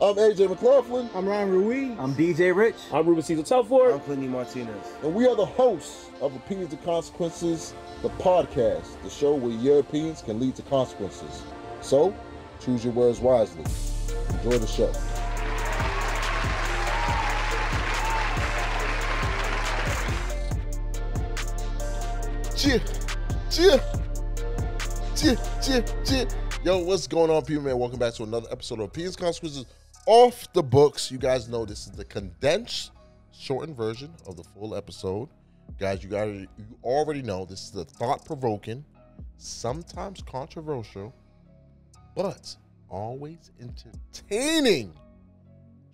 I'm AJ McLaughlin, I'm Ryan Ruiz. I'm DJ Rich. I'm Ruben Cesar Telford. I'm Clinton Martinez. and we are the hosts of Opinions and Consequences, the podcast, the show where your opinions can lead to consequences. So, choose your words wisely. Enjoy the show. Cheer, cheer, cheer, cheer, cheer. Yo, what's going on, people, man? Welcome back to another episode of Opinions and Consequences off the books. You guys know this is the condensed, shortened version of the full episode. Guys, you guys, you already know this is the thought-provoking, sometimes controversial, but always entertaining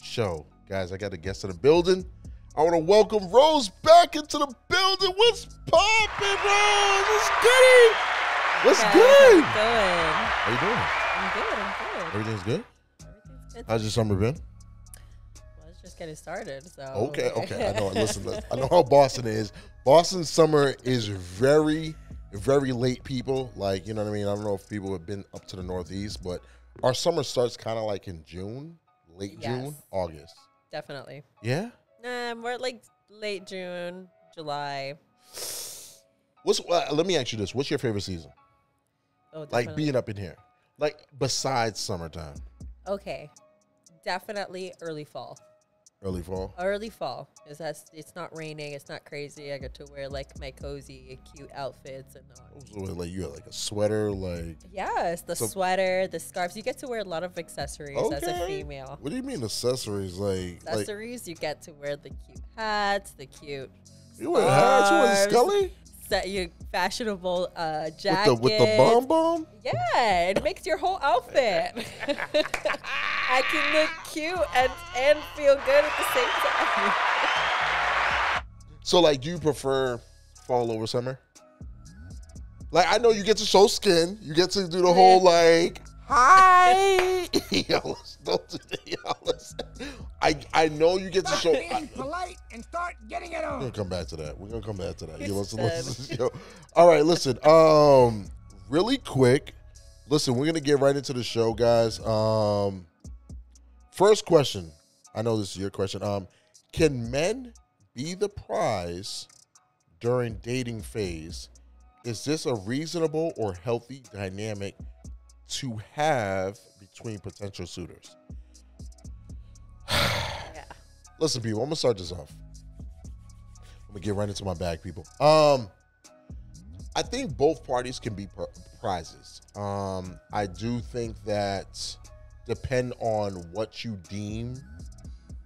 show. Guys, I got a guest in the building. I want to welcome Rose back into the building. What's poppin', Rose? What's good? What's good? How you doing? How you doing? I'm good. I'm good. Everything's good. Good. How's your summer been? Well, it's just getting started. So Okay, okay. I know. Listen, listen, I know how Boston is. Boston's summer is very, very late. People like, you know what I mean. I don't know if people have been up to the Northeast, but our summer starts kind of like in June, late June, August. Definitely. Yeah. Nah, we're like late June, July. What's? Uh, let me ask you this: What's your favorite season? Oh, Like being up in here, like besides summertime, Okay, definitely early fall. early fall. Early fall is that's it's not raining. It's not crazy. I get to wear like my cozy, cute outfits and all. So, like you got like a sweater, like Yes, the So- sweater, the scarves. You get to wear a lot of accessories as a female. what do you mean accessories? Like, like Accessories, you get to wear the cute hats, the cute you wear hats, you wear Scully set your fashionable uh, with jacket. the with the bomb bomb. Yeah, it makes your whole outfit. I can look cute and and feel good at the same time. So, like, do you prefer fall over summer? Like, I know you get to show skin. You get to do the whole like, hi. Yo, let's don't do that. Yo, let's- I I know you get to show. I, polite and start getting it on. we're gonna come back to that. We're gonna come back to that. Yo, listen, listen, yo. All right, listen. Um, really quick. Listen, we're gonna get right into the show, guys. Um, first question. I know this is your question. Um, can men be the prize during dating phase? Is this a reasonable or healthy dynamic to have between potential suitors? Yeah. Listen, people, I'm gonna start this off. I'm gonna get right into my bag, people. Um, I think both parties can be pr- prizes. Um, I do think that depend on what you deem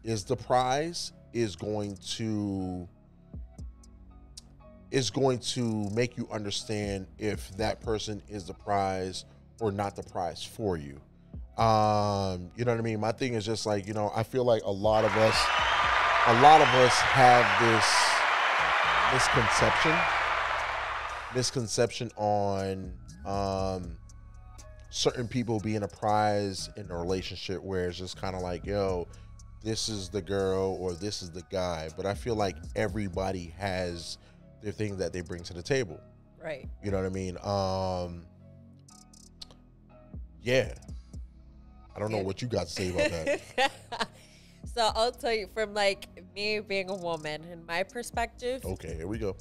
is the prize is going to is going to make you understand if that person is the prize or not the prize for you. Um, you know what I mean? My thing is just like, you know, I feel like a lot of us a lot of us have this misconception misconception on um certain people being a prize in a relationship where it's just kind of like yo this is the girl or this is the guy. But i feel like everybody has their thing that they bring to the table. Right. you know what i mean? Um yeah. I don't know what you got to say about that. So I'll tell you from like me being a woman and my perspective, okay here we go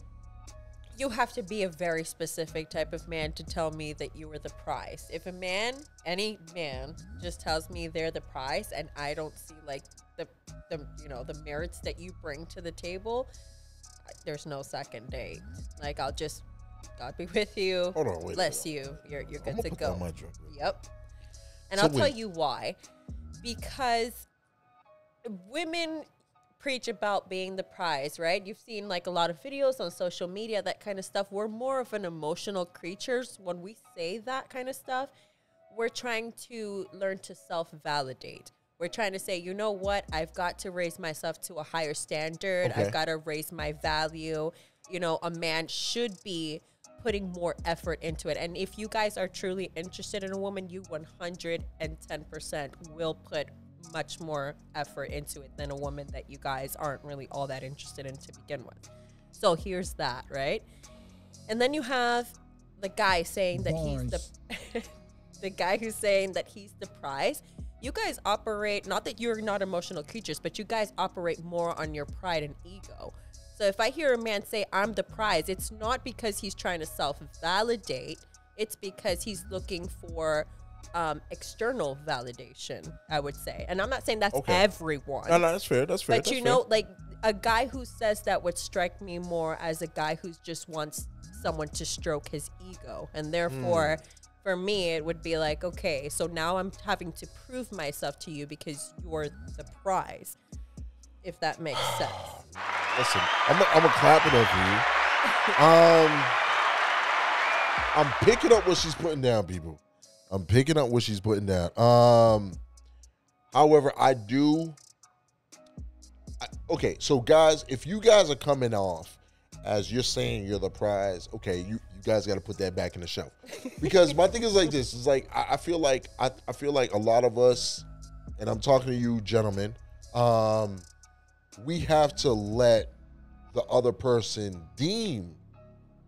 you have to be a very specific type of man to tell me that you were the prize. If a man, any man, just tells me they're the prize and I don't see like the the you know the merits that you bring to the table, there's no second date. Like I'll just God be with you. Hold on, wait Bless you. You're you're good put go. drink. Yep. And So I'll tell you why. Because women preach about being the prize, right? You've seen like a lot of videos on social media, that kind of stuff. We're more of an emotional creatures. When we say that kind of stuff, we're trying to learn to self validate. We're trying to say, you know what? I've got to raise myself to a higher standard. Okay. I've got to raise my value. You know, a man should be putting more effort into it. And if you guys are truly interested in a woman, you 110% will put much more effort into it than a woman that you guys aren't really all that interested in to begin with. So here's that, right? And then you have the guy saying that he's the the guy who's saying that he's the prize you guys operate not that you're not emotional creatures, but you guys operate more on your pride and ego. So if I hear a man say I'm the prize, it's not because he's trying to self-validate. It's because he's looking for um, external validation. I would say, and I'm not saying that's Okay. everyone. No, no, that's fair. That's fair. But that's you fair. know, like a guy who says that would strike me more as a guy who just wants someone to stroke his ego. And therefore, Hmm. for me, it would be like, okay, so now I'm having to prove myself to you because you're the prize. If that makes sense. Listen, I'm going to clap it up for you. Um, I'm picking up what she's putting down, people. I'm picking up what she's putting down. Um, however, I do. I, okay, so guys, if you guys are coming off as you're saying you're the prize, okay, you you guys got to put that back in the shelf because my thing is like this: is like I, I feel like I, I feel like a lot of us, and I'm talking to you, gentlemen. Um, we have to let the other person deem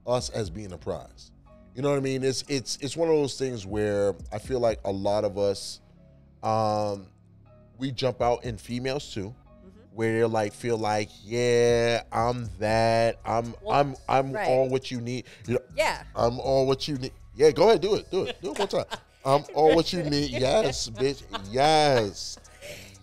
us as being a prize. You know what I mean? It's it's it's one of those things where I feel like a lot of us um we jump out in females too where they're like feel like, yeah, I'm that. I'm Well, I'm I'm right. all what you need. You know, Yeah. I'm all what you need. Yeah, go ahead, do it. Do it. Do it one time. I'm all what you need. Yes, bitch. Yes.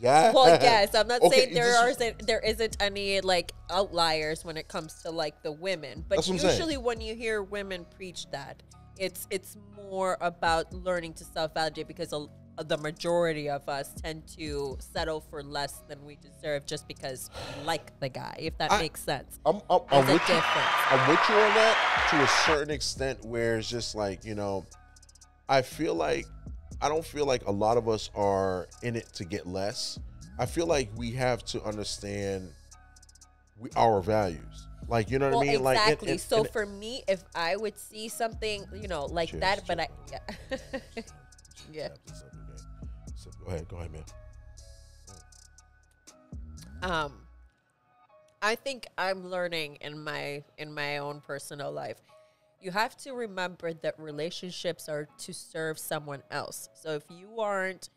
Yes. Well, yes, I'm not Okay, saying there aren't there isn't any like outliers when it comes to like the women, but That's what I'm saying. usually when you hear women preach that, it's it's more about learning to self-validate because a, the majority of us tend to settle for less than we deserve just because we like the guy, if that I- makes sense. I'm, I'm, I'm with you. I'm with you on that to a certain extent, where it's just like you know, I feel like I don't feel like a lot of us are in it to get less. I feel like we have to understand we, our values. Like you know what Well, I mean? Like and- exactly. and- so and- for me, if I would see something, you know, like Cheers, that, but I, yeah. yeah. So, go ahead, go ahead, man. um i think i'm learning in my in my own personal life you have to remember that relationships are to serve someone else. So if you aren't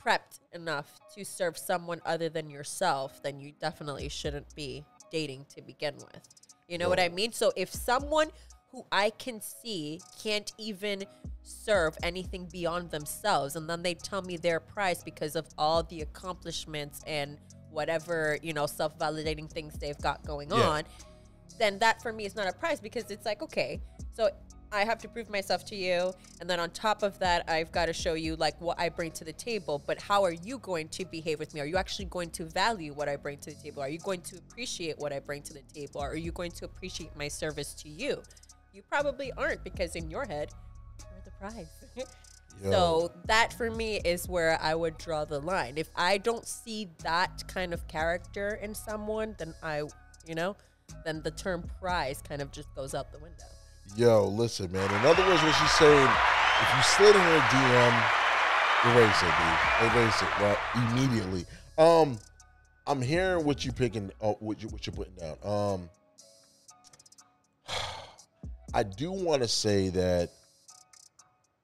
prepped enough to serve someone other than yourself then you definitely shouldn't be dating to begin with. You know what i mean? So if someone who i can see can't even serve anything beyond themselves and then they tell me their price because of all the accomplishments and whatever you know self-validating things they've got going Yeah. on then that for me is not a prize because it's like okay so i have to prove myself to you. And then on top of that i've got to show you like what i bring to the table. But how are you going to behave with me? Are you actually going to value what i bring to the table? Are you going to appreciate what i bring to the table? Or are you going to appreciate my service to you? You probably aren't because in your head you're the prize. Yo. so that for me is where I would draw the line. If I don't see that kind of character in someone, then I, you know, then the term prize kind of just goes out the window. Yo, listen, man. In other words, what she's saying, if you slid in her DM, erase it, dude. Erase it, right? Immediately. Um, I'm hearing what you picking, uh, what you what you're putting down. Um, I do want to say that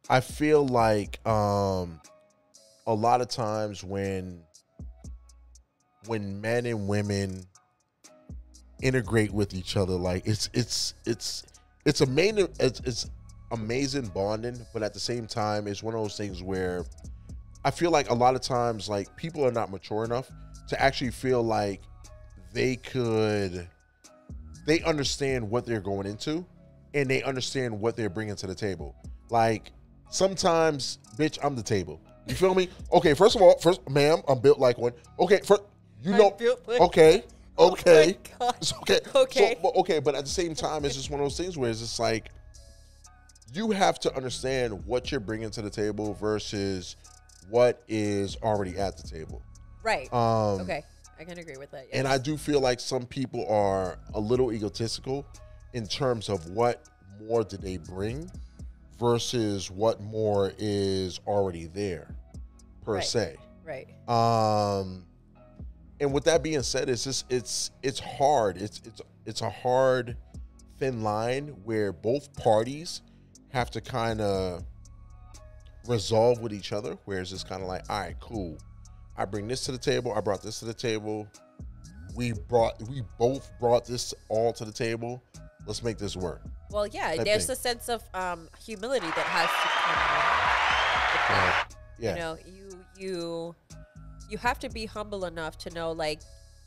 I feel like um, a lot of times when when men and women integrate with each other, like it's it's it's it's amazing. It's, it's amazing bonding, but at the same time, it's one of those things where I feel like a lot of times, like people are not mature enough to actually feel like they could, they understand what they're going into, and they understand what they're bringing to the table. Like sometimes, bitch, I'm the table. You feel me? Okay, first of all, first, ma'am, I'm built like one. Okay, for you know, like- okay, okay, God. it's okay, Okay. So, but okay, but at the same time, it's just one of those things where it's just like you have to understand what you're bringing to the table versus what is already at the table. Right. Um, okay. I can agree with that. and. I do feel like some people are a little egotistical in terms of what more do they bring versus what more is already there per Right. se. right. Um, and with that being said, it's just it's it's hard. It's it's it's a hard thin line where both parties have to kind of resolve with each other, where it's just kind of like, all right, cool. I bring this to the table. I brought this to the table. We brought, we both brought this all to the table. Let's make this work. Well, yeah, there's thing. a sense of um, humility that has to come. With yeah. You know, you you you have to be humble enough to know, like,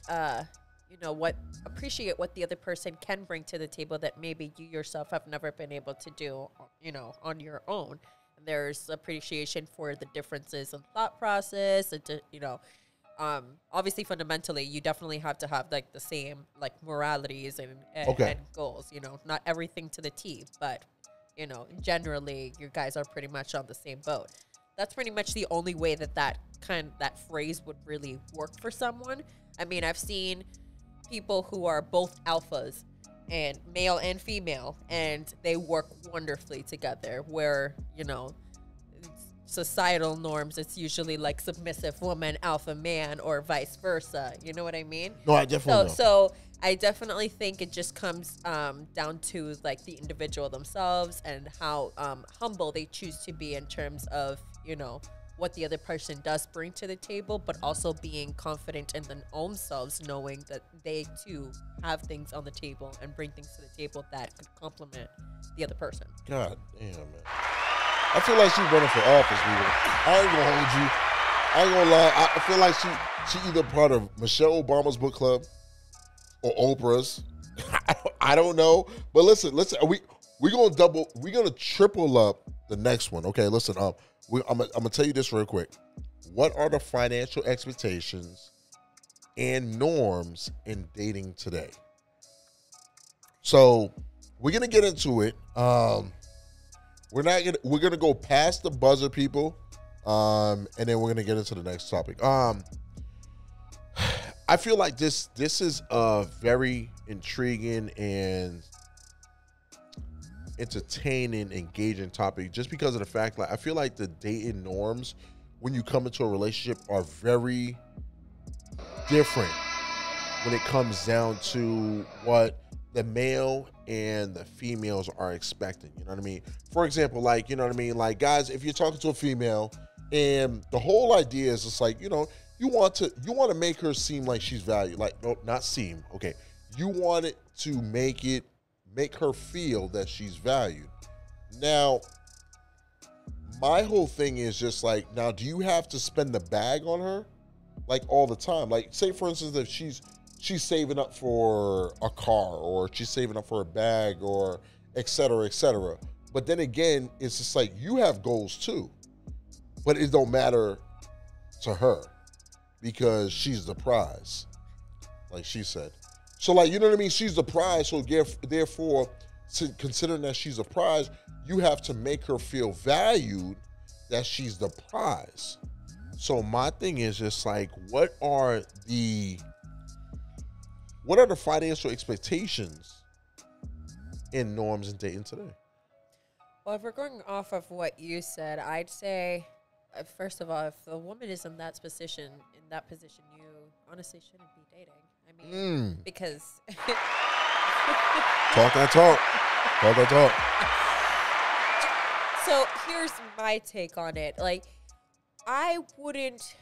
uh, you know, what appreciate what the other person can bring to the table that maybe you yourself have never been able to do, you know, on your own. and There's appreciation for the differences in thought process, and to, you know, um, obviously fundamentally, you definitely have to have like the same like moralities and, and, Okay. and goals. You know, not everything to the T, but you know, generally, you guys are pretty much on the same boat. That's pretty much the only way that that kind that phrase would really work for someone. I mean, I've seen people who are both alphas and male and female and they work wonderfully together where you know societal norms it's usually like submissive woman alpha man or vice versa. You know what i mean? No, I definitely so so i definitely think it just comes um, down to like the individual themselves and how um, humble they choose to be in terms of you know what the other person does bring to the table but also being confident in their own selves knowing that they too have things on the table and bring things to the table that could complement the other person God damn, man. I feel like she's running for office. I ain't gonna hold you. I ain't gonna lie. I, feel like she she either part of Michelle Obama's book club or Oprah's. I don't, know. But listen, listen. We we gonna double. We gonna triple up the next one. Okay, listen. Um, we, I'm gonna- tell you this real quick. What are the financial expectations and norms in dating today? So we're gonna get into it. Um, we're not gonna we're gonna go past the buzzer, people, um, and then we're gonna get into the next topic. Um, I feel like this this is a very intriguing and entertaining, engaging topic, just because of the fact like I feel like the dating norms when you come into a relationship are very different when it comes down to what the male and the females are expecting. You know what I mean? For example, like, you know what I mean? Like, guys, if you're talking to a female and the whole idea is just like, you know, you want to you want to make her seem like she's valued. Like, no, not seem. Okay. You want it to make it make her feel that she's valued. Now, my whole thing is just like, now do you have to spend the bag on her? Like all the time. Like, say for instance, if she's she's saving up for a car or she's saving up for a bag or et cetera, et cetera. But then again, it's just like you have goals too. But it don't matter to her because she's the prize. Like she said. So like you know what I mean? She's the prize. So therefore, considering that she's a prize, you have to make her feel valued that she's the prize. So my thing is just like, what are the what are the financial expectations and norms in dating today? Well, if we're going off of what you said, I'd say, uh, first of all, if a woman is in that position, in that position, you honestly shouldn't be dating. I mean, Mm. because Talk that talk. Talk that talk. so here's my take on it. Like, I wouldn't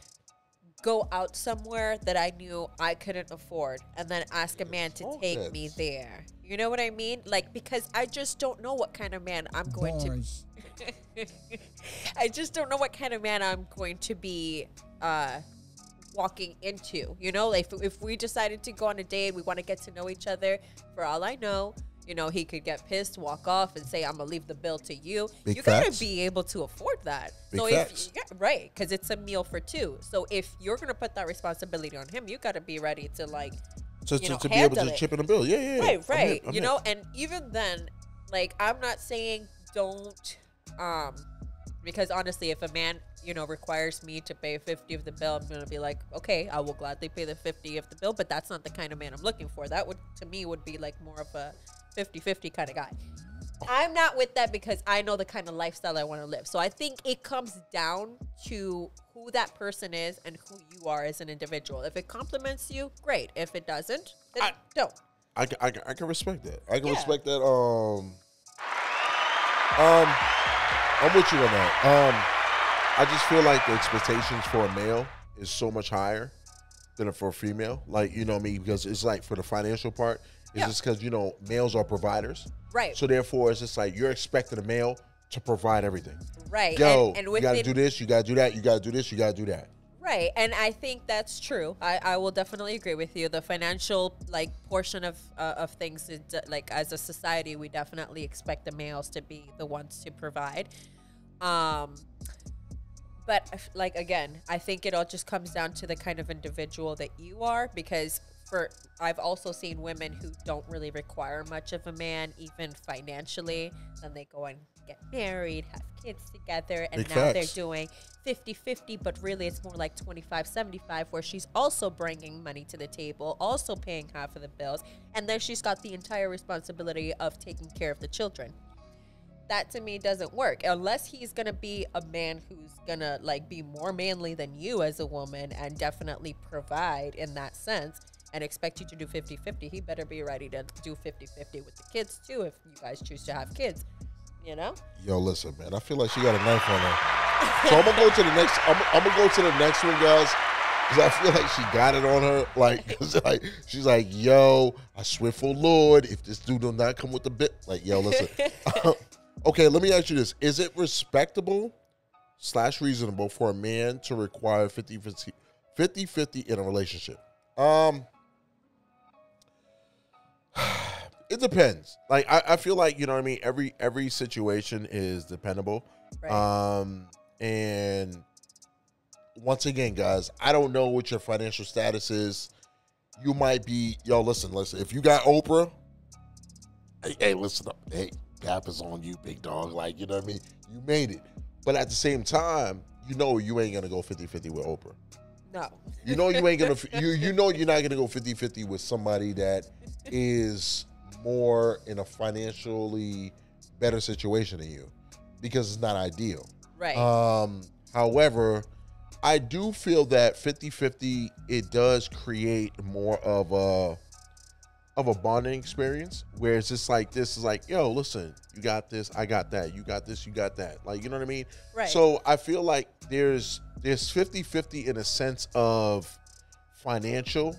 go out somewhere that I knew I couldn't afford and then ask a man to take me there. You know what I mean? Like, because I just don't know what kind of man I'm going to Bars. I just don't know what kind of man I'm going to be uh, walking into. You know, like if, if we decided to go on a date, we want to get to know each other. For all I know, you know, he could get pissed, walk off, and say, "I'm gonna leave the bill to you." Big you gotta be able to afford that. Big so facts. if yeah, right, because it's a meal for two. So if you're gonna put that responsibility on him, you gotta be ready to like To, You to, know, to be able to it. chip in the bill. Yeah, yeah. yeah. right I'm right I'm you hip. know and even then like i'm not saying don't um because honestly if a man you know requires me to pay 50 of the bill i'm gonna be like okay i will gladly pay the 50 of the bill but that's not the kind of man i'm looking for that would to me would be like more of a 50-50 kind of guy i'm not with that because i know the kind of lifestyle i want to live so i think it comes down to who that person is and who you are as an individual if it compliments you great if it doesn't then I- don't I, can- I, can- I can respect that. I can Yeah. respect that. Um, um, I'm with you on that. Um, I just feel like the expectations for a male is so much higher than for a female. Like you know what I mean? Because it's like for the financial part, it's Yeah. just because you know males are providers. Right. So therefore, it's just like you're expecting a male to provide everything. right. Yo, and, and you gotta do this, you gotta do that, you gotta do this, you gotta do that. Right, and I think that's true. I, I will definitely agree with you. The financial like portion of uh, of things, is, like as a society, we definitely expect the males to be the ones to provide. Um, but like again, I think it all just comes down to the kind of individual that you are. Because for I've also seen women who don't really require much of a man, even financially. Then they go and get married, have kids together, and Big now they're doing 50-50 but really it's more like 25-75 where she's also bringing money to the table also paying half of the bills and then she's got the entire responsibility of taking care of the children that to me doesn't work unless he's gonna be a man who's gonna like be more manly than you as a woman and definitely provide in that sense and expect you to do 50-50 he better be ready to do 50-50 with the kids too if you guys choose to have kids you know Yo, listen, man. I feel like she got a knife on her. So I'm gonna go to the next. I'm, I'm gonna go to the next one, guys, because I feel like she got it on her. Like, 'cause, like she's like, "Yo, I swear for Lord, if this dude do not come with the bit, like, yo, listen." okay, let me ask you this: Is it respectable slash reasonable for a man to require 50 50 50 in a relationship? Um. It depends. Like I, I feel like you know what I mean. Every every situation is dependable. right Um, and once again, guys, I don't know what your financial status is. You might be, yo, listen, listen. If you got Oprah, hey, hey, listen up. Hey, Gap is on you, big dog. Like, you know what I mean? You made it. But at the same time, you know you ain't gonna go 50-50 with Oprah. no You know you ain't gonna you you know you're not gonna go 50-50 with somebody that is more in a financially better situation than you because it's not ideal. right Um, however, I do feel that 50-50 it does create more of a of a bonding experience where it's just like this is like, yo, listen, you got this, I got that, you got this, you got that. Like, you know what I mean? Right. So I feel like there's there's 50-50 in a sense of financial,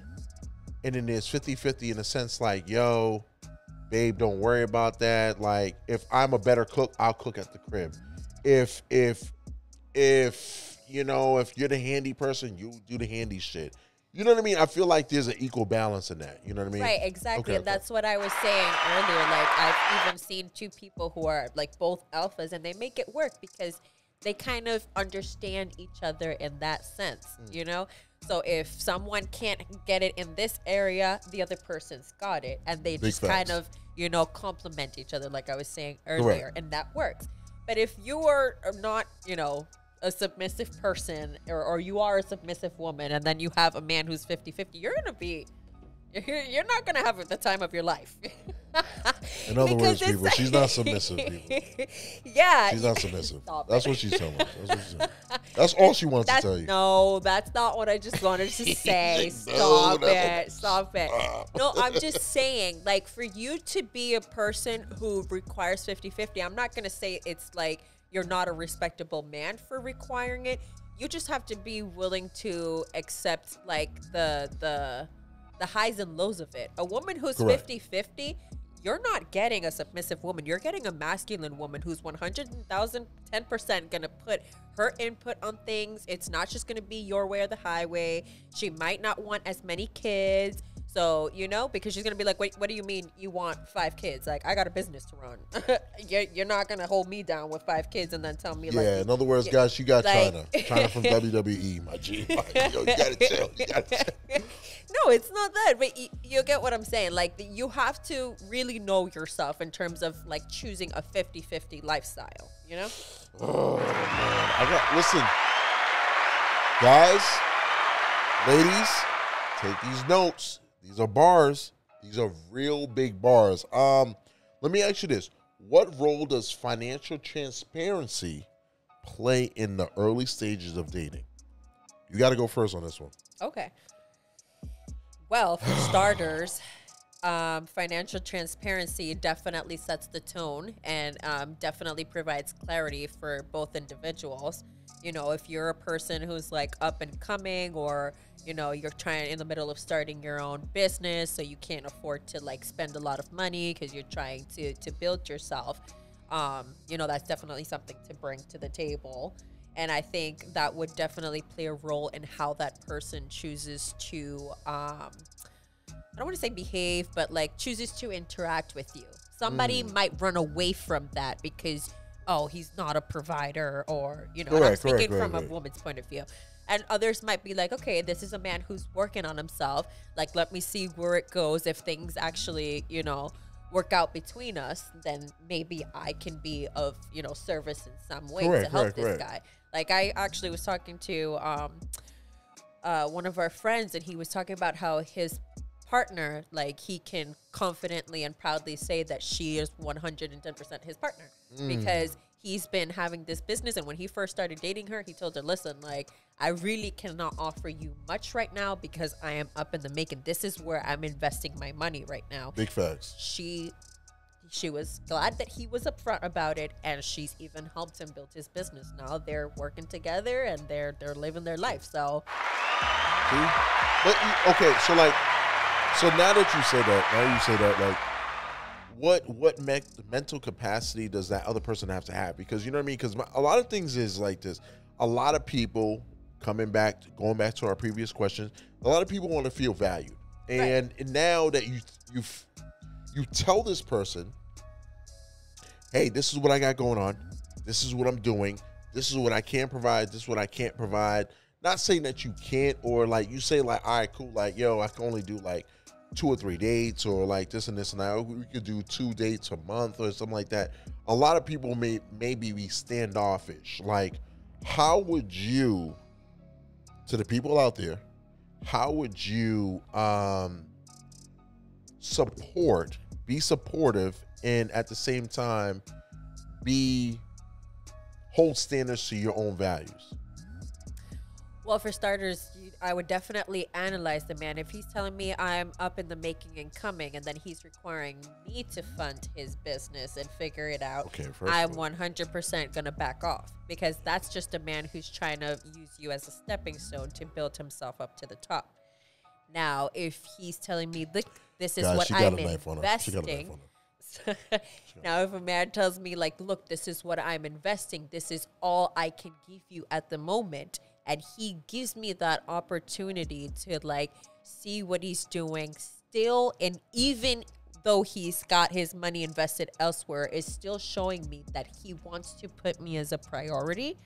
and then there's 50-50 in a sense like, yo, babe, don't worry about that. Like, if I'm a better cook, I'll cook at the crib. If if if you know, if you're the handy person, you do the handy shit. You know what I mean? I feel like there's an equal balance in that. You know what I mean? Right, exactly. Okay, and okay. that's what I was saying earlier. Like I've even seen two people who are like both alphas and they make it work because they kind of understand each other in that sense, Mm. you know? So if someone can't get it in this area, the other person's got it. And they Big just kind of, you know, complement each other, like I was saying earlier. And that works. But if you are not, you know, a submissive person or, or you are a submissive woman and then you have a man who's 50 50, you're going to be you're, you're not gonna have the time of your life. In other words, people, she's not submissive, people. yeah, She's not submissive. That's what she's telling us. That's, what she's saying. That's all she wants That's, to tell you. No, that's not what I just wanted to say. No, Stop that's it. Stop it. No, I'm just saying, like, for you to be a person who requires 50 50, I'm not going to say it's like you're not a respectable man for requiring it. You just have to be willing to accept, like, the, the, the highs and lows of it. A woman who's Correct. 50 50, you're not getting a submissive woman. You're getting a masculine woman who's 110% going to put her input on things. It's not just going to be your way or the highway. She might not want as many kids. So, you know, because she's going to be like, wait, what do you mean you want five kids? Like, I got a business to run. you're, you're not going to hold me down with five kids and then tell me, Yeah, like, Yeah, in other words, guys, she got like- Chyna. Chyna from WWE, my G. Like, yo, you gotta chill. You gotta chill. no, it's not that, but y- you get what I'm saying. Like, you have to really know yourself in terms of like choosing a 50 50 lifestyle, you know? Oh man, I got listen, guys, ladies, take these notes. These are bars. These are real big bars. Um, let me ask you this: What role does financial transparency play in the early stages of dating? You got to go first on this one. Okay. Well, for starters, um, financial transparency definitely sets the tone and um, definitely provides clarity for both individuals. You know, if you're a person who's like up and coming, or you know, you're trying in the middle of starting your own business, so you can't afford to like spend a lot of money because you're trying to to build yourself. Um, you know, that's definitely something to bring to the table. And I think that would definitely play a role in how that person chooses to um, I don't want to say behave, but like chooses to interact with you. Somebody Mm. might run away from that because, oh, he's not a provider, or, you know, I'm Correct, correct, speaking right, from right. a woman's point of view. And others might be like, okay, this is a man who's working on himself. Like, let me see where it goes. If things actually, you know, work out between us, then maybe I can be of, you know, service in some way Correct, to help correct, this correct. guy. Like, I actually was talking to, um, uh, one of our friends and he was talking about how his partner like he can confidently and proudly say that she is 110% his partner. Mm. Because he's been having this business and when he first started dating her he told her listen like i really cannot offer you much right now because i am up in the making. This is where i'm investing my money right now. Big facts. she she was glad that he was upfront about it and she's even helped him build his business. Now they're working together and they're they're living their life. So? But okay, so like, so now that you say that, now you say that, like, what what me- mental capacity does that other person have to have? Because you know what I mean. Because a lot of things is like this. A lot of people coming back, going back to our previous questions. A lot of people want to feel valued, and now that you you you tell this person, hey, this is what I got going on. This is what I'm doing. This is what I can provide. This is what I can't provide. Not saying that you can't, or like you say, like, all right, cool, like, yo, I can only do like two or three dates, or like this and this and that. We could do two dates a month or something like that. A lot of people may maybe be standoffish. Like, how would you, to the people out there, how would you um support, be supportive, and at the same time be hold standards to your own values? Well, for starters, I would definitely analyze the man. If he's telling me I'm up in the making and coming, and then he's requiring me to fund his business and figure it out, Okay, I'm of 100% going to back off because that's just a man who's trying to use you as a stepping stone to build himself up to the top. Now, if he's telling me, look, this is what I'm a knife on her. She got a knife investing. now, if a man tells me, like, look, this is what I'm investing, this is all I can give you at the moment, and he gives me that opportunity to, like, see what he's doing still, and even though he's got his money invested elsewhere, is still showing me that he wants to put me as a priority,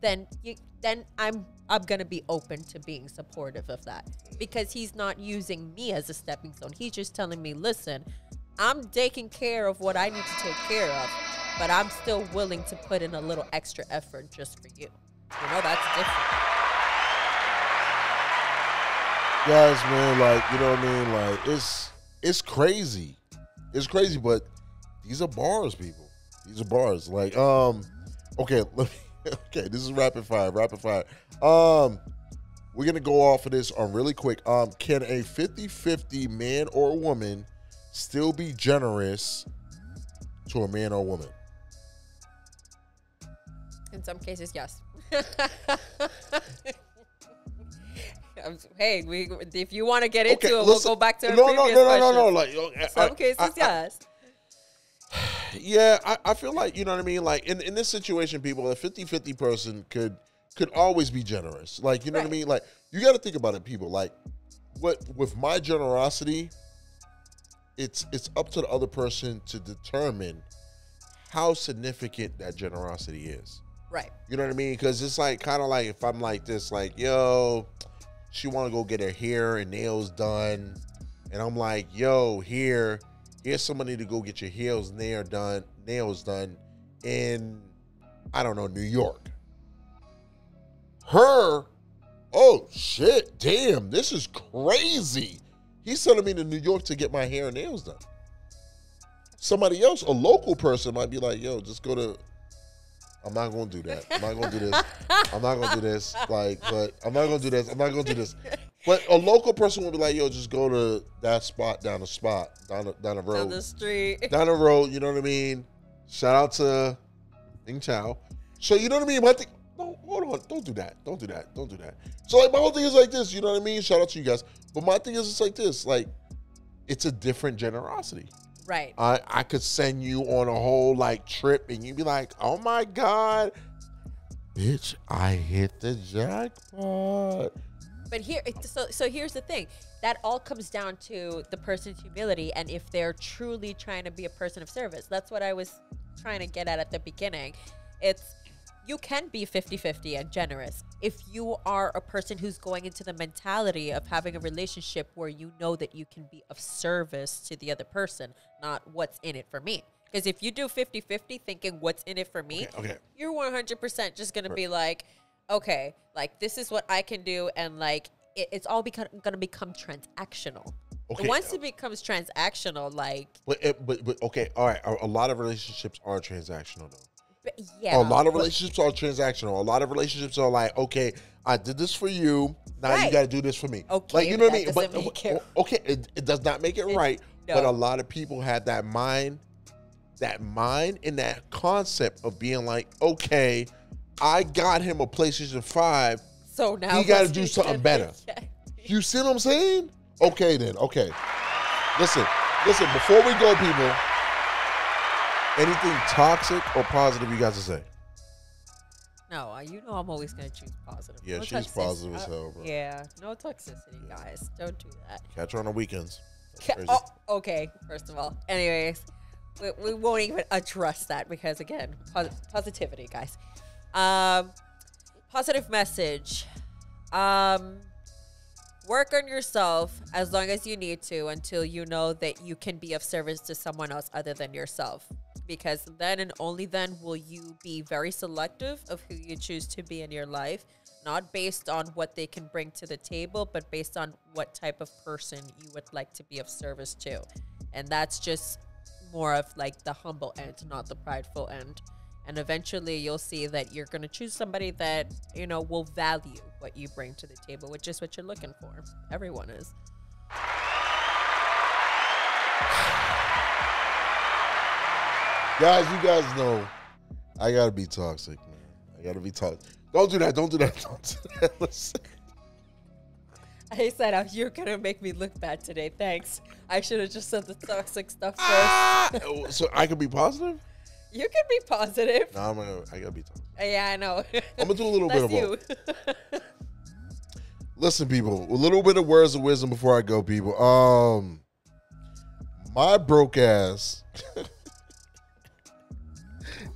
then you, then I'm I'm gonna be open to being supportive of that because he's not using me as a stepping stone. He's just telling me, listen, I'm taking care of what I need to take care of, but I'm still willing to put in a little extra effort just for you. You know, that's different. guys, man, like you know what I mean. Like it's it's crazy, it's crazy. But these are bars, people. These are bars. Like um, okay, let me. Okay, this is rapid fire. Rapid fire. Um, we're gonna go off of this on really quick. Um, can a 50-50 man or woman still be generous to a man or woman? In some cases, yes. Hey, we if you want to get into it, we'll go back to no, no, no, no, no, no. Like okay, Some I- cases, I- yes. Yeah, I, I feel like you know what I mean. Like in, in this situation, people, a 50-50 person could could always be generous. Like you know what I mean. Like you got to think about it, people. Like what with my generosity, it's it's up to the other person to determine how significant that generosity is. Right. You know what I mean? Because it's like kind of like if I'm like this, like yo, she want to go get her hair and nails done, and I'm like, yo, here, here's somebody to go get your heels nail done, nails done, in I don't know New York. Her, oh shit, damn, this is crazy. He's sending me to New York to get my hair and nails done. Somebody else, a local person, might be like, yo, just go to I'm not gonna do that. I'm not gonna do this. I'm not gonna do this. Like, but I'm not gonna do this. I'm not gonna do this. But a local person would be like, "Yo, just go to that spot down the spot down the, down the road, Down the street. down the road." You know what I mean? Shout out to Ing Chow. So you know what I mean? My thing, no, hold on, don't do that, don't do that, don't do that. So like my whole thing is like this. You know what I mean? Shout out to you guys. But my thing is it's like this. Like it's a different generosity. Right. I I could send you on a whole like trip, and you'd be like, "Oh my god." Bitch, I hit the jackpot. But here, so so here's the thing. That all comes down to the person's humility and if they're truly trying to be a person of service. That's what I was trying to get at at the beginning. It's you can be 50-50 and generous if you are a person who's going into the mentality of having a relationship where you know that you can be of service to the other person, not what's in it for me. Because if you do 50-50 thinking what's in it for me, Okay, okay. you're 100% just going to be like, okay, like this is what I can do. And like, it, it's all become, to become transactional. Okay. Once uh, it becomes transactional, like, But, it, but but okay, all right. A, a lot of relationships are transactional though. Yeah. a lot of relationships are transactional. A lot of relationships are like, okay, I did this for you. Now you got to do this for me. Okay, like you know what I mean. But it- okay, it, it does not make it right. But a lot of people have that mind, that mind, and that concept of being like, okay, I got him a PlayStation Five. so now he gotta do something better. You see what I'm saying? Okay, then. Okay. Listen, listen. Before we go, people. Anything toxic or positive you guys to say? no, you know I'm always going to choose positive. Yeah, No she's toxic- positive as uh, hell, bro. Yeah, no toxicity, guys. Don't do that. Catch her on the weekends. That's Ca- crazy. Oh, okay. First of all, anyways, we, we won't even address that because again, pos- positivity, guys. Um, positive message. Um, work on yourself as long as you need to until you know that you can be of service to someone else other than yourself. Because then and only then will you be very selective of who you choose to be in your life, not based on what they can bring to the table, but based on what type of person you would like to be of service to. And that's just more of like the humble end, not the prideful end. And eventually you'll see that you're going to choose somebody that, you know, will value what you bring to the table, which is what you're looking for. Everyone is. Guys, you guys know I gotta be toxic, man. I gotta be toxic. Don't do that. Don't do that. Don't do that. Listen. I said, oh, you're going to make me look bad today. Thanks. I should have just said the toxic stuff first. Ah! so I could be positive? You can be positive. No, I'm gonna. I gotta be toxic. Yeah, I know. I'm gonna do a little bit of both. you. Listen, people, a little bit of words of wisdom before I go, people. Um, my broke ass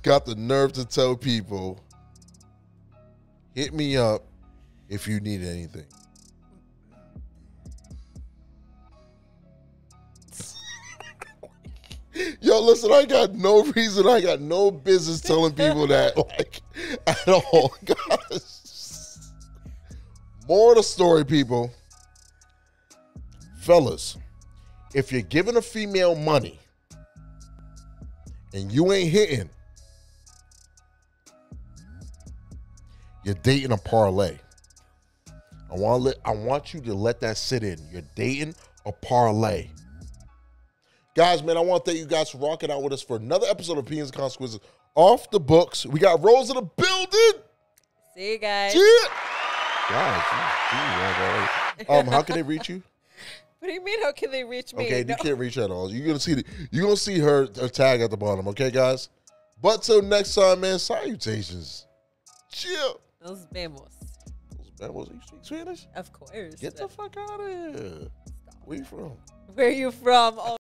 got the nerve to tell people, hit me up if you need anything. Yo, listen, I got no reason, I got no business telling people that, like, at all, guys. More the story, people. Fellas, if you're giving a female money and you ain't hitting, you're dating a parlay. I want let I want you to let that sit in. You're dating a parlay. Guys, man, I want to thank you guys for rocking out with us for another episode of Opinions and Consequences off the books. We got Rose in the building. See you guys. Yeah. Guys, you, you love already. Um, how can they reach you? What do you mean? How can they reach me? Okay, No. you can't reach at all. You're gonna see the, you're gonna see her, her tag at the bottom. Okay, guys. But till next time, man. Salutations. Chill. Nos vemos. Man, was you speak Spanish? Of course. Get the fuck out of here. Where you from? Where you from? Oh,